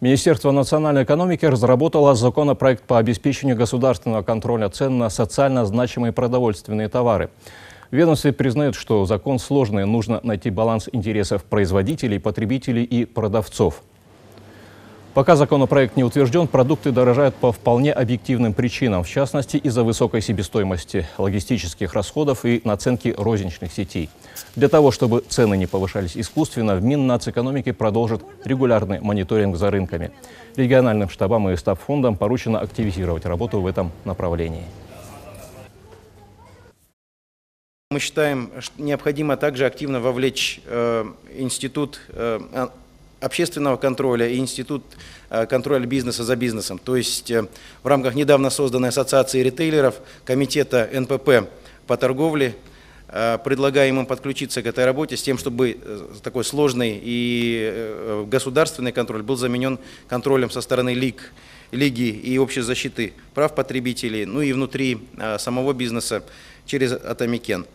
Министерство национальной экономики разработало законопроект по обеспечению государственного контроля цен на социально значимые продовольственные товары. Ведомстве признают, что закон сложный, нужно найти баланс интересов производителей, потребителей и продавцов. Пока законопроект не утвержден, продукты дорожают по вполне объективным причинам, в частности из-за высокой себестоимости, логистических расходов и наценки розничных сетей. Для того, чтобы цены не повышались искусственно, в Миннацэкономики продолжит регулярный мониторинг за рынками. Региональным штабам и стабфондам поручено активизировать работу в этом направлении. Мы считаем, что необходимо также активно вовлечь э, институт э, общественного контроля и Институт э, контроля бизнеса за бизнесом. То есть э, в рамках недавно созданной ассоциации ритейлеров, комитета НПП по торговле, э, предлагаем им подключиться к этой работе с тем, чтобы такой сложный и государственный контроль был заменен контролем со стороны лиг, лиги и общей защиты прав потребителей, ну и внутри самого бизнеса через Атомикен.